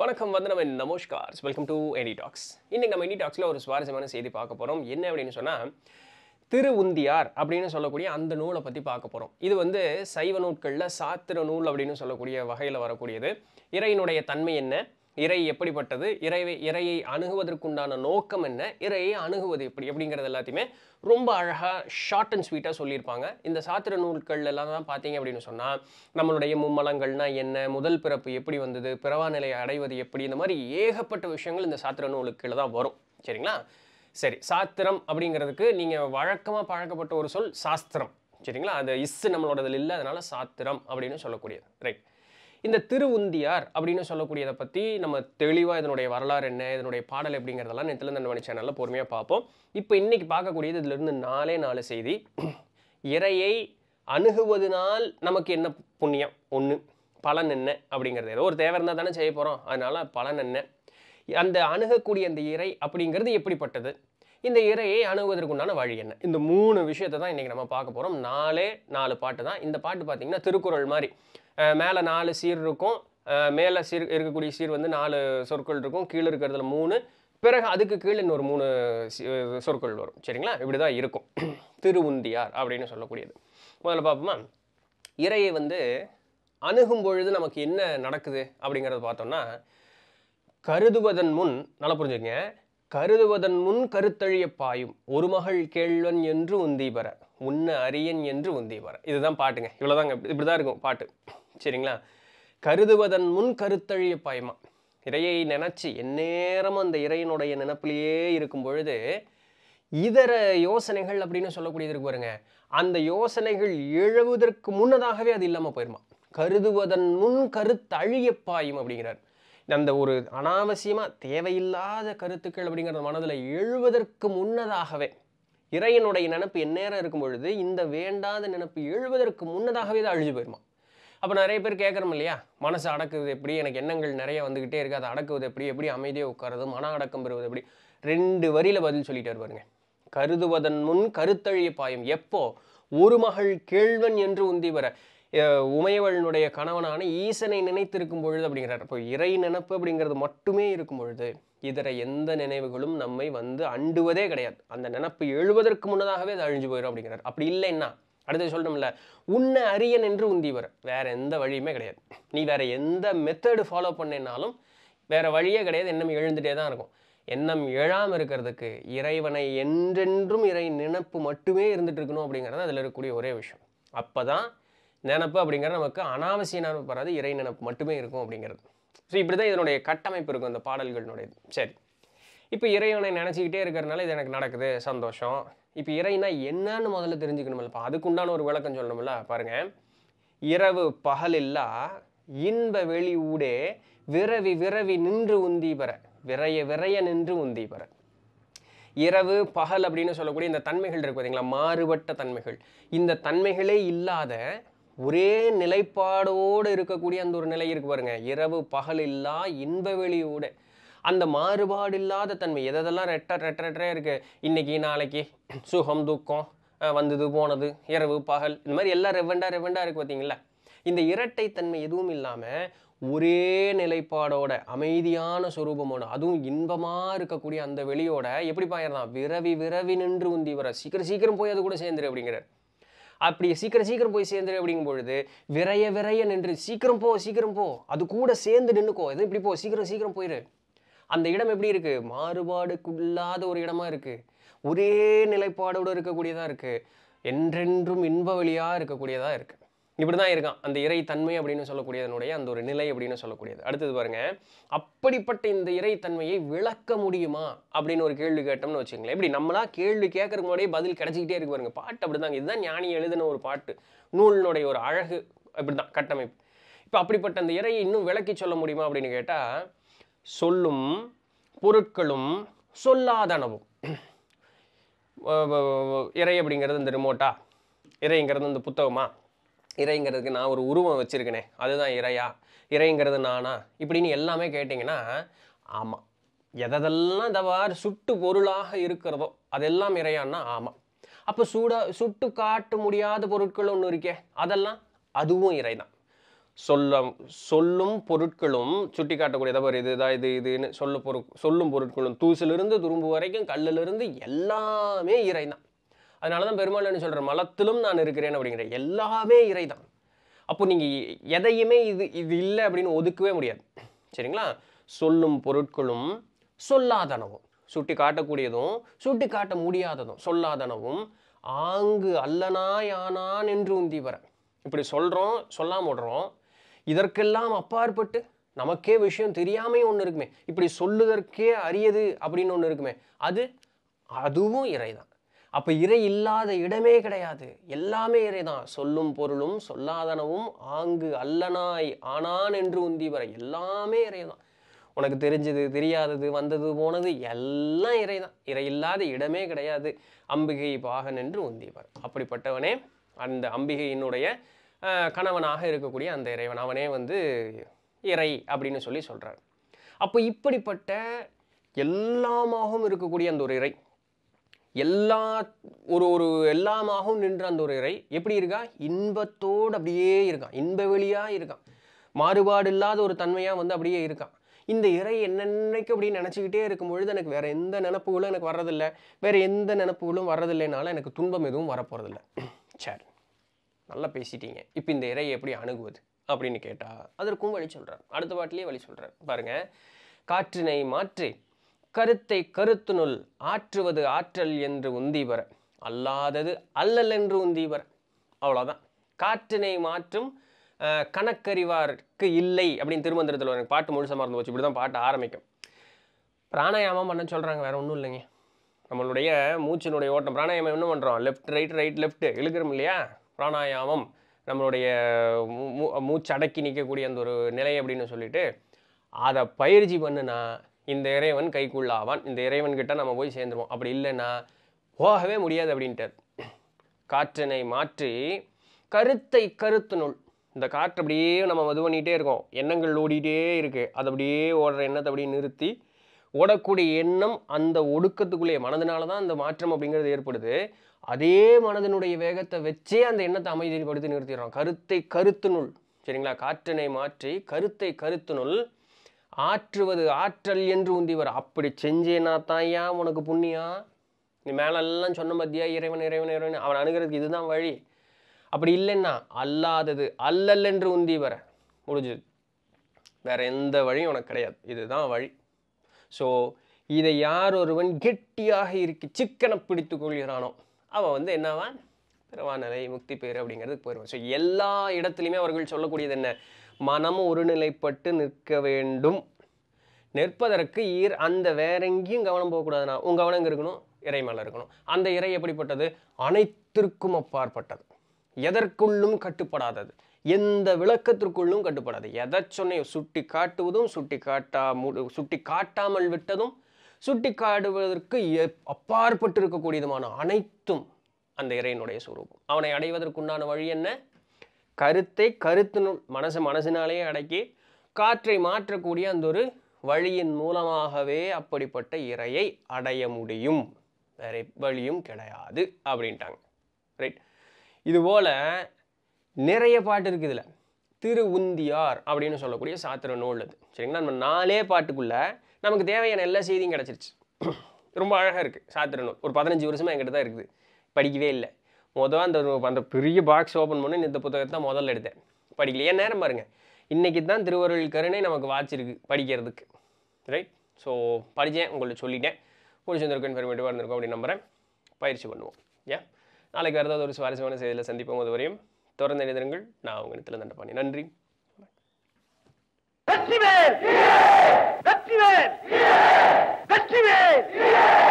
வணக்கம் வந்து நம்ம நமஸ்கார். வெல்கம் டு எனி டாக்ஸ் இன்னைக்கு நம்ம எனி டாக்ஸில் ஒரு சுவாரஸ்யமான செய்தி பார்க்க போகிறோம் என்ன அப்படின்னு சொன்னால் திரு உந்தியார் அப்படின்னு சொல்லக்கூடிய அந்த நூலை பற்றி பார்க்க போகிறோம் இது வந்து சைவ நூட்களில் சாத்திர நூல் அப்படின்னு சொல்லக்கூடிய வகையில் வரக்கூடியது. இறையினுடைய தன்மை என்ன? இறை எப்படிப்பட்டது? இறைவை இறையை அணுகுவதற்குண்டான நோக்கம் என்ன? இறையை அணுகுவது எப்படி? அப்படிங்கிறது எல்லாத்தையுமே ரொம்ப அழகாக ஷார்ட் அண்ட் ஸ்வீட்டாக சொல்லியிருப்பாங்க. இந்த சாத்திர நூல்கள் எல்லாம் தான் பார்த்தீங்க அப்படின்னு சொன்னால் நம்மளுடைய மும்மலங்கள்னா என்ன? முதல் பிறப்பு எப்படி வந்தது? பிறவா நிலையை அடைவது எப்படி? இந்த மாதிரி ஏகப்பட்ட விஷயங்கள் இந்த சாத்திர நூலுக்குள்ள தான் வரும். சரிங்களா? சரி சாத்திரம் அப்படிங்கிறதுக்கு நீங்கள் வழக்கமாக பழக்கப்பட்ட ஒரு சொல் சாஸ்திரம். சரிங்களா? அது இஸ் நம்மளோடதில் இல்லை அதனால சாத்திரம் அப்படின்னு சொல்லக்கூடியது. ரைட் இந்த திருவுந்தியார் அப்படின்னு சொல்லக்கூடியதை பற்றி நம்ம தெளிவாக இதனுடைய வரலாறு என்ன இதனுடைய பாடல் எப்படிங்கிறதெல்லாம் நெத்தில தண்டமணி சேனலில் பொறுமையாக பார்ப்போம். இப்போ இன்றைக்கி பார்க்கக்கூடியது இதிலிருந்து நாலே நாலு செய்தி. இறையை அணுகுவதனால் நமக்கு என்ன புண்ணியம்? ஒன்று பலன் என்ன அப்படிங்கிறது. ஏதோ ஒரு தேவை இருந்தால் தானே செய்ய போகிறோம் அதனால் பலன் என்ன? அந்த அணுகக்கூடிய அந்த இறை அப்படிங்கிறது எப்படிப்பட்டது? இந்த இறையை அணுகுவதற்குண்டான வழி என்ன? இந்த மூணு விஷயத்தை தான் இன்றைக்கி நம்ம பார்க்க போகிறோம் நாலே நாலு பாட்டு தான். இந்த பாட்டு பார்த்திங்கன்னா திருக்குறள் மாதிரி. மேலே நாலு சீர் இருக்கும். மேலே சீர் இருக்கக்கூடிய சீர் வந்து நாலு சொற்கள் இருக்கும். கீழே இருக்கிறதுல மூணு. பிறகு அதுக்கு கீழே இன்னொரு மூணு சொற்கள் வரும். சரிங்களா? இப்படி தான் இருக்கும். திருவுந்தியார் அப்படின்னு சொல்லக்கூடியது. முதல்ல பார்ப்போமா? இறையை வந்து அணுகும் பொழுது நமக்கு என்ன நடக்குது அப்படிங்கிறத பார்த்தோம்னா கருதுவதன் முன் நல்லா புரிஞ்சுங்க கருதுவதன் முன் கருத்தழிய பாயும். ஒரு மகள் கேள்வன் என்று உந்தி உன்ன அரியன் என்று உந்தி இதுதான் பாட்டுங்க. இவ்வளோதாங்க இப்படி தான் இருக்கும் பாட்டு. சரிங்களா? கருதுவதன் முன் கருத்தழிய பாயுமா? இறையை நினச்சி எந்நேரமும் அந்த இறையினுடைய நினப்பிலேயே இருக்கும் பொழுது இதர யோசனைகள் அப்படின்னு சொல்லக்கூடியது இருக்கு பாருங்க. அந்த யோசனைகள் எழுவதற்கு முன்னதாகவே அது இல்லாமல் போயிருமா? கருதுவதன் முன் கருத்தழிய பாயும் அப்படிங்கிறார். அந்த ஒரு அனாவசியமாக தேவையில்லாத கருத்துக்கள் அப்படிங்கிறது மனதில் எழுவதற்கு முன்னதாகவே இறையனுடைய நினப்பு எந்நேரம் இருக்கும் பொழுது இந்த வேண்டாத நினப்பு எழுவதற்கு முன்னதாகவே தான் அழிஞ்சு போயிருமா? அப்போ நிறைய பேர் கேட்குறோம் இல்லையா? மனசு அடக்குவது எப்படி? எனக்கு எண்ணங்கள் நிறைய வந்துக்கிட்டே இருக்குது அதை அடக்குவது எப்படி? எப்படி அமைதியாக உட்காருது மன அடக்கம் பெறுவது எப்படி? ரெண்டு வரியில் பதில் சொல்லிட்டு வருவாருங்க கருதுவதன் முன் கருத்தழிய பாயும். எப்போ? ஒரு மகள் கேழ்வன் என்று உந்தி வர. உமையவளனுடைய கணவனான ஈசனை நினைத்திருக்கும் பொழுது அப்படிங்கிறார். இப்போ இறை நினப்பு அப்படிங்கிறது மட்டுமே இருக்கும் பொழுது இதர எந்த நினைவுகளும் நம்மை வந்து அண்டுவதே கிடையாது. அந்த நினப்பு எழுவதற்கு முன்னதாகவே அது அழிஞ்சு போயிடும் அப்படிங்கிறார். அப்படி இல்லைன்னா அடுத்து சொல்லணும்ல உன்னை அரியன் என்று உந்திவர் வேற எந்த வழியுமே கிடையாது. நீ வேற எந்த மெத்தடு ஃபாலோ பண்ணினாலும் வேற வழியே கிடையாது. எண்ணம் எழுந்துட்டே தான் இருக்கும். எண்ணம் எழாமல் இருக்கிறதுக்கு இறைவனை என்றென்றும் இறை நினப்பு மட்டுமே இருந்துட்டு இருக்கணும் அப்படிங்கிறது அதில் இருக்கக்கூடிய ஒரே விஷயம். அப்போ தான் நினப்பு அப்படிங்கிறது நமக்கு அனாவசிய நினப்பு வராது இறை நினப்பு மட்டுமே இருக்கும் அப்படிங்கிறது. ஸோ இப்படி தான் இதனுடைய கட்டமைப்பு இருக்கும் இந்த பாடல்களினுடையது. சரி. இப்போ இறைவனை நினச்சிக்கிட்டே இருக்கிறனால இது எனக்கு நடக்குது சந்தோஷம். இப்போ இறைனா என்னன்னு முதல்ல தெரிஞ்சுக்கணுமில்ல இப்போ அதுக்குண்டான ஒரு விளக்கம் சொல்லணும்ல பாருங்கள் இரவு பகலில்லா இன்ப வெளி ஊடே விரவி விரவி நின்று உந்தி பெற விரைய விரைய நின்று உந்தி பெற. இரவு பகல் அப்படின்னு சொல்லக்கூடிய இந்த தன்மைகள் இருக்கு பார்த்தீங்களா மாறுபட்ட தன்மைகள். இந்த தன்மைகளே இல்லாத ஒரே நிலைப்பாடோடு இருக்கக்கூடிய அந்த ஒரு நிலை இருக்கு பாருங்க. இரவு பகல் இல்லா இன்ப வெளியோட அந்த மாறுபாடு இல்லாத தன்மை எதெல்லாம் ரெட்ட ரெட்ட ரெட்டரே இருக்கு? இன்னைக்கு நாளைக்கு சுகம் துக்கம் வந்தது போனது இரவு பகல் இந்த மாதிரி எல்லாம் ரெவெண்டாக ரெவெண்டாக இருக்கு பார்த்தீங்களா இந்த இரட்டை தன்மை எதுவும் இல்லாமல் ஒரே நிலைப்பாடோட அமைதியான சுரூபமோட அதுவும் இன்பமாக இருக்கக்கூடிய அந்த வெளியோட எப்படி பாயிரலாம் விரவி விரவி நின்று உந்தி வர. சீக்கிரம் சீக்கிரம் போய் அது கூட சேர்ந்துரு அப்படிங்கிறார். அப்படி சீக்கிரம் சீக்கிரம் போய் சேர்ந்துரு அப்படிங்கும் பொழுது விரைய விரைய நின்று சீக்கிரம் போ சீக்கிரம் போ அது கூட சேர்ந்து நின்றுக்கோ எதுவும் இப்படி போ சீக்கிரம் சீக்கிரம் போயிரு. அந்த இடம் எப்படி இருக்கு? மாறுபாடுக்குள்ளாத ஒரு இடமா இருக்கு. ஒரே நிலைப்பாடோடு இருக்கக்கூடியதாக இருக்கு. என்றென்றும் இன்ப வழியாக இருக்கக்கூடியதாக இருக்கு. இப்படி தான் இருக்கான். அந்த இறை தன்மை அப்படின்னு சொல்லக்கூடியதனுடைய அந்த ஒரு நிலை அப்படின்னு சொல்லக்கூடியது. அடுத்தது பாருங்க அப்படிப்பட்ட இந்த இறை தன்மையை விளக்க முடியுமா அப்படின்னு ஒரு கேள்வி கேட்டோம்னு வச்சுங்களேன். இப்படி நம்மளா கேள்வி கேட்கறதுக்கு முன்னாடியே பதில் கிடைச்சிக்கிட்டே இருக்கு பாருங்க. பாட்டு அப்படிதாங்க. இதுதான் ஞானி எழுதின ஒரு பாட்டு. நூலினுடைய ஒரு அழகு அப்படிதான் கட்டமைப்பு. இப்போ அப்படிப்பட்ட அந்த இறையை இன்னும் விளக்கி சொல்ல முடியுமா அப்படின்னு கேட்டால் சொல்லும் பொருட்களும் சொல்லாதனவும் இறை அப்படிங்கிறது இந்த ரிமோட்டா இறைங்கிறது இந்த புத்தகமா? இறைங்கிறதுக்கு நான் ஒரு உருவம் வச்சுருக்கேனே அதுதான் இறையா? இறைங்கிறது நானா? இப்படின்னு எல்லாமே கேட்டிங்கன்னா ஆமாம் எதெல்லாம் தவாறு சுட்டு பொருளாக இருக்கிறதோ அதெல்லாம் இறையான்னா ஆமாம் அப்போ சூடா சுட்டு காட்ட முடியாத பொருட்கள் ஒன்று இருக்கே அதெல்லாம் அதுவும் இறை தான் சொல்ல சொல்லும் பொருட்களும் சுட்டி காட்டக்கூடிய தவறு இதுதான் இது இதுன்னு சொல்ல பொரு சொல்லும் பொருட்களும் தூசிலிருந்து துரும்பு வரைக்கும் கல்லிலிருந்து எல்லாமே இறை தான் அதனால தான் பெருமாள்னு சொல்கிற மலத்திலும் நான் இருக்கிறேன் அப்படிங்கிற எல்லாமே இறை தான் அப்போ நீங்கள் எதையுமே இது இது இல்லை அப்படின்னு ஒதுக்கவே முடியாது. சரிங்களா? சொல்லும் பொருட்களும் சொல்லாதனவும். சுட்டி காட்டக்கூடியதும் சுட்டி காட்ட முடியாததும் சொல்லாதனவும் ஆங்கு அல்லனா யானான் என்று உந்தி வர. இப்படி சொல்கிறோம் சொல்லாம விடுறோம். இதற்கெல்லாம் அப்பாற்பட்டு நமக்கே விஷயம் தெரியாமே ஒன்று இருக்குமே. இப்படி சொல்லுதற்கே அரியது அப்படின்னு ஒன்று இருக்குமே. அது அதுவும் இறைதான். அப்போ இறை இல்லாத இடமே கிடையாது. எல்லாமே இறை தான் சொல்லும் பொருளும் சொல்லாதனவும் ஆங்கு அல்லனாய் ஆனான் என்று உந்தி வர எல்லாமே இறை தான் உனக்கு தெரிஞ்சது தெரியாதது வந்தது போனது எல்லாம் இறை தான் இறை இல்லாத இடமே கிடையாது. அம்பிகை பாகன் என்று உந்தி வர. அப்படிப்பட்டவனே அந்த அம்பிகையினுடைய கணவனாக இருக்கக்கூடிய அந்த இறைவன். அவனே வந்து இறை அப்படின்னு சொல்லி சொல்கிறார் அப்போ இப்படிப்பட்ட எல்லாமாகவும் இருக்கக்கூடிய அந்த ஒரு இறை எல்லா ஒரு ஒரு எல்லாமாகவும் நின்ற அந்த ஒரு இறை எப்படி இருக்கா? இன்பத்தோடு அப்படியே இருக்கான். இன்ப வெளியாக இருக்கான். மாறுபாடு இல்லாத ஒரு தன்மையாக வந்து அப்படியே இருக்கான். இந்த இறை என்னென்னைக்கு அப்படின்னு நினச்சிக்கிட்டே இருக்கும் பொழுது எனக்கு வேறு எந்த நினப்புகளும் எனக்கு வர்றதில்லை. வேறு எந்த நினப்புகளும் வர்றதில்லைனால எனக்கு துன்பம் எதுவும் வரப்போகிறதில்ல சரி. நல்லா பேசிட்டீங்க. இப்போ இந்த இறையை எப்படி அணுகுவது அப்படின்னு கேட்டால் அதற்கும் வழி சொல்கிறார் அடுத்த பாட்டிலேயே வழி சொல்கிறார் பாருங்கள் காற்றினை மாற்றி கருத்தை கருத்துனுள் ஆற்றுவது ஆற்றல் என்று உந்திவர அல்லாதது அல்லல் என்று உந்திவர அவ்வளோதான் காற்றினை மாற்றும் கணக்கறிவார்க்கு இல்லை அப்படின்னு திருமந்திரத்தில் எனக்கு பாட்டு முழுசா மறந்து போச்சு. இப்படி தான் பாட்டு ஆரம்பிக்கும். பிராணாயாமம் பண்ண சொல்கிறாங்க வேறு ஒன்றும் இல்லைங்க. நம்மளுடைய மூச்சினுடைய ஓட்டம். பிராணாயாமம் என்ன பண்ணுறோம் லெஃப்ட் ரைட் ரைட் லெஃப்ட் இழுக்கிறோம் இல்லையா? பிராணாயாமம் நம்மளுடைய மூ- மூ- மூச்சு அடக்கி நிற்கக்கூடிய அந்த ஒரு நிலை அப்படின்னு சொல்லிட்டு அதை பயிற்சி பண்ணுனா இந்த இறைவன் கைக்குள்ளாவான் இந்த இறைவன் கிட்ட நம்ம போய் சேர்ந்துருவோம். அப்படி இல்லைன்னா போகவே முடியாது அப்படின்ட்டார் காற்றினை மாற்றி கருத்தை கருத்துனுள் இந்த காற்று அப்படியே நம்ம மது பண்ணிகிட்டே இருக்கோம். எண்ணங்கள் ஓடிட்டே இருக்குது அது அப்படியே ஓடுற எண்ணத்தை அப்படியே நிறுத்தி ஓடக்கூடிய எண்ணம் அந்த ஒடுக்கத்துக்குள்ளேயே மனதினால தான் அந்த மாற்றம் அப்படிங்கிறது ஏற்படுது. அதே மனதினுடைய வேகத்தை வச்சே அந்த எண்ணத்தை அமைதிப்படுத்தி நிறுத்திடுறோம். கருத்தை கருத்துனுள் சரிங்களா? காற்றினை மாற்றி கருத்தை கருத்துனுள் ஆற்றுவது ஆற்றல் என்று உந்தி வர அப்படி செஞ்சேனா தாயா உனக்கு புண்ணியா? நீ மேலெல்லாம் சொன்ன மத்தியா இறைவன் இறைவன் இறைவன். அவன் அணுகிறதுக்கு இதுதான் வழி. அப்படி இல்லைன்னா அல்லாதது அல்லல் என்று உந்தி வர முடிஞ்சது. வேற எந்த வழியும் உனக்கு கிடையாது. இதுதான் வழி. ஸோ இதை யார் ஒருவன் கெட்டியாக இருக்கு சிக்கனை பிடித்து கொள்கிறானோ அவன் வந்து என்னவான் பிறவாநிலை முக்தி பேர் அப்படிங்கிறதுக்கு போயிடுவான் ஸோ எல்லா இடத்துலையுமே அவர்கள் சொல்லக்கூடியது என்ன? மனம் ஒருநிலைப்பட்டு நிற்க வேண்டும். நிற்பதற்கு ஈர் அந்த வேற எங்கேயும் கவனம் போகக்கூடாதுண்ணா உன் கவனம் இருக்கணும்? இறை மேலே இருக்கணும். அந்த இறை எப்படிப்பட்டது? அனைத்திற்கும் அப்பாற்பட்டது. எதற்குள்ளும் கட்டுப்படாதது. எந்த விளக்கத்திற்குள்ளும் கட்டுப்படாது. எதை சொன்னையும் சுட்டி காட்டுவதும் சுட்டி காட்டா மு- சுட்டி காட்டாமல் விட்டதும் சுட்டி காட்டுவதற்கு அப்பாற்பட்டு இருக்கக்கூடியதுமான அனைத்தும் அந்த இறையினுடைய சுரூபம். அவனை அடைவதற்குண்டான வழி என்ன? கருத்தை கருத்தினுள் மனசு மனசினாலேயே அடக்கி காற்றை மாற்றக்கூடிய அந்த ஒரு வழியின் மூலமாகவே அப்படிப்பட்ட இறையை அடைய முடியும். வேற வழியும் கிடையாது அப்படின்ட்டாங்க. ரைட் இதுபோல் நிறைய பாட்டு இருக்குது இதில். திரு உந்தியார் அப்படின்னு சொல்லக்கூடிய சாத்திர நூல் அது. சரிங்களா? நம்ம நாலே பாட்டுக்குள்ளே நமக்கு தேவையான எல்லா செய்தியும் கிடச்சிருச்சு. ரொம்ப அழகாக இருக்குது சாத்திர நூல். ஒரு பதினஞ்சு வருஷமாக என்கிட்ட தான் இருக்குது. படிக்கவே இல்லை. மொதல் அந்த அந்த பெரிய பாக்ஸ் ஓப்பன் பண்ணி இந்த புத்தகத்தை தான் முதல்ல எடுத்தேன். படிக்கல ஏன் நேரம் பாருங்கள் இன்றைக்கி தான் திருவருள் கருணை நமக்கு வாட்சிருக்கு படிக்கிறதுக்கு. ரைட் ஸோ படித்தேன் உங்களுக்கு சொல்லிட்டேன். பிடிச்சிருந்திருக்கும் இன்ஃபர்மேட்டிவாக இருந்திருக்கும் அப்படின்னு நம்புகிறேன் பயிற்சி பண்ணுவோம். ஏன் நாளைக்கு வேறு ஏதாவது ஒரு சுவாரஸ்யமான செய்தியில் சந்திப்போம் அது வரையும். தொடர்ந்து எழுதுங்கள் நான் உங்கள் இடத்துல தண்டபாணி. நன்றி. வெற்றிவேல்! வெற்றிவேல்! வெற்றிவேல்!